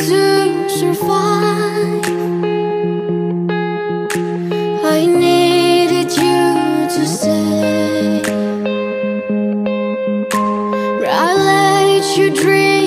to survive. I needed you to stay. I let you dream.